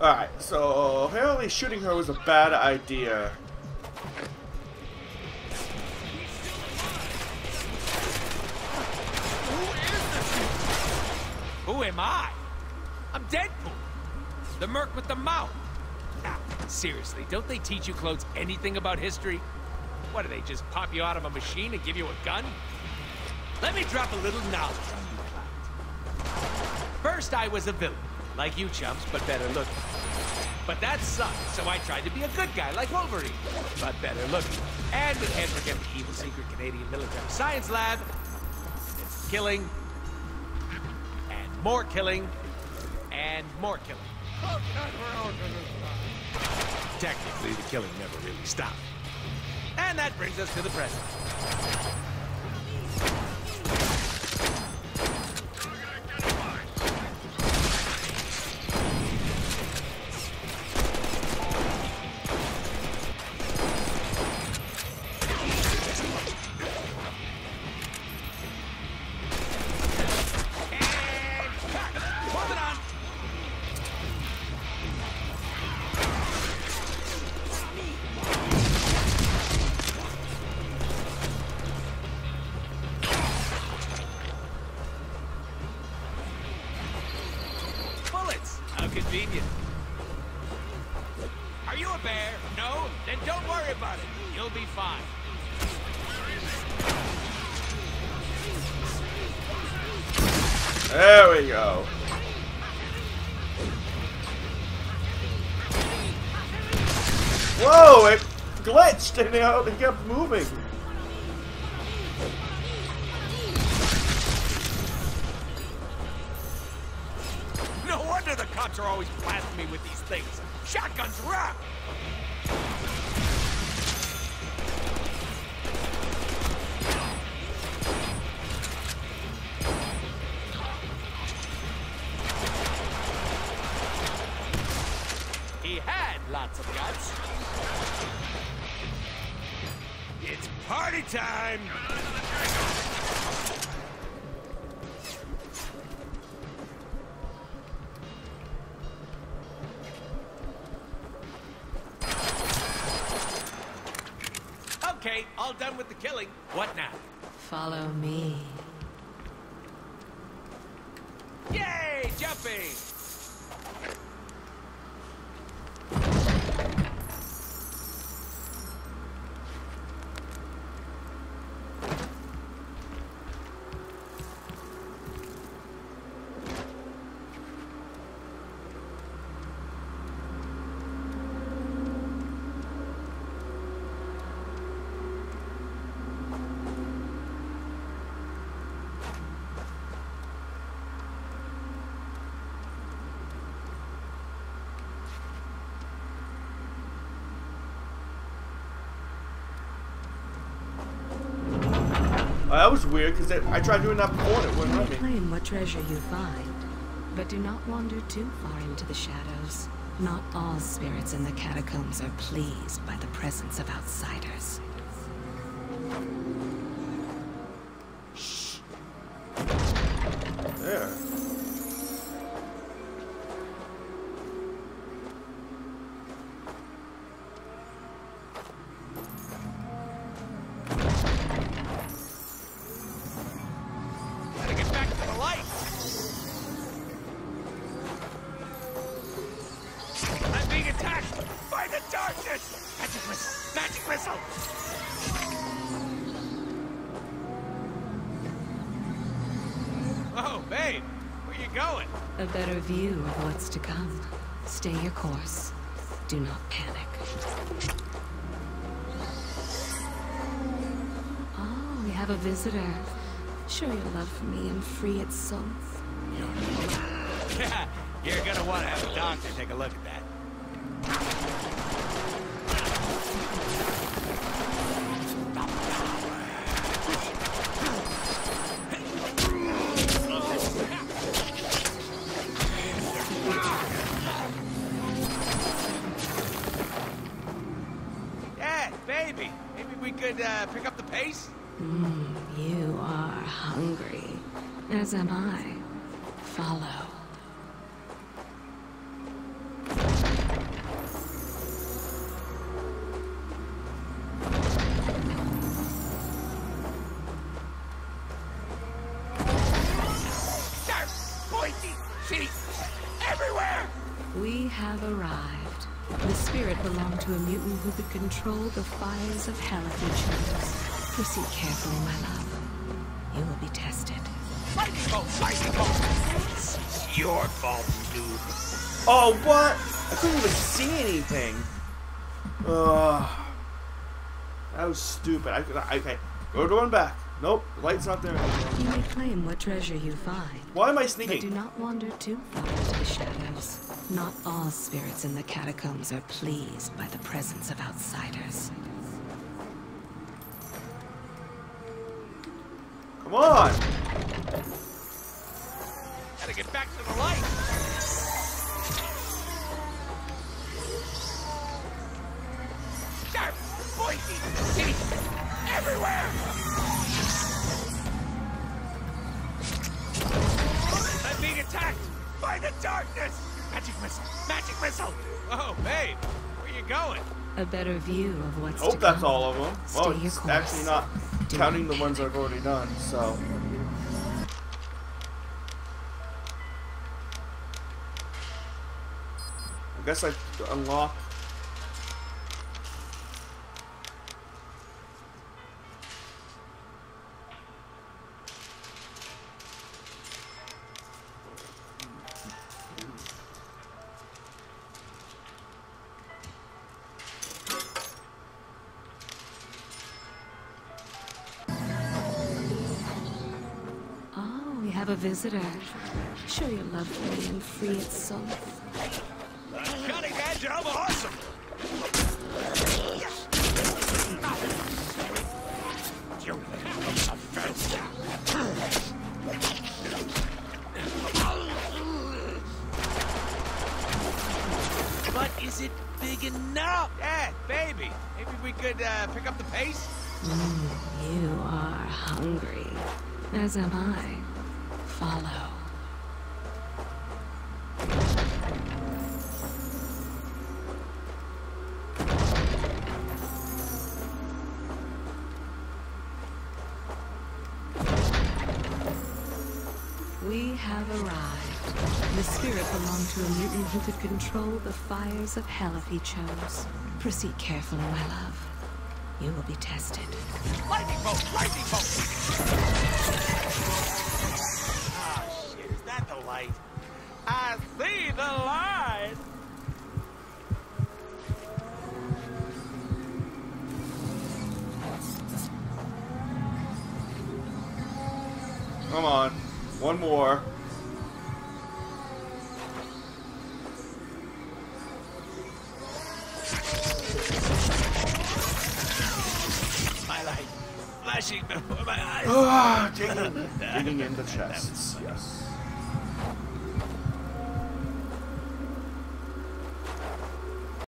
Alright, so apparently shooting her was a bad idea. Who am I? I'm Deadpool. The merc with the mouth. Now, seriously, don't they teach you clothes anything about history? What, do they just pop you out of a machine and give you a gun? Let me drop a little knowledge on you. First, I was a villain, like you chumps, but better looking. But that sucked, so I tried to be a good guy, like Wolverine, but better looking. And we can't forget the evil secret Canadian military science lab. It's killing, and more killing, and more killing. Oh, God, Technically, the killing never really stopped. And that brings us to the present. A bear? No? Then don't worry about it. You'll be fine. There we go. Whoa, it glitched and it kept moving. No wonder the cops are always blasting me with these things. Shotguns rock! He had lots of guts. It's party time! All done with the killing. What now? Follow me. Yay, jumping! Oh, that was weird because I tried doing that before and it wouldn't let me. Claim what treasure you find, but do not wander too far into the shadows. Not all spirits in the catacombs are pleased by the presence of outsiders. Shh. There. The darkness! Magic missile! Magic missile! Oh, babe, where you going? A better view of what's to come. Stay your course. Do not panic. Oh, we have a visitor. Show your love for me and free its soul. Yeah, you're gonna want to have a doctor take a look at that. Yeah, baby. Maybe we could uh, pick up the pace? Mm, you are hungry. As am I. Follow. To a mutant who could control the fires of hell if he chose. Proceed carefully, my love. You will be tested. It's your fault, dude. Oh, what? I couldn't even see anything. Ugh. That was stupid. I could. Okay, go to one back. Nope, the light's not there anymore. You may claim what treasure you find, Why am I but do not wander too far into the shadows. Not all spirits in the catacombs are pleased by the presence of outsiders. Come on! Gotta get back to the light. Sharp, pointy, see? Everywhere! Being attacked by the darkness! Magic missile! Magic missile! Oh, babe, where you going? A better view of what's to Hope that's come. all of them. Stay Well, your it's actually not Do counting the ones. I've already done, so. I guess I unlock. We have a visitor. Show your love for me and free its soul. Cutting edge, I'm awesome! You! But is it big enough? Yeah, baby. Maybe we could uh, pick up the pace? You are hungry, as am I. Follow. We have arrived. The spirit belonged to a mutant who could control the fires of hell if he chose. Proceed carefully, my love. You will be tested. Lightning bolt! Lightning bolt! Light? I see the light! Come on. One more. My light flashing before my eyes. Ah, digging, digging in the chests. Yes.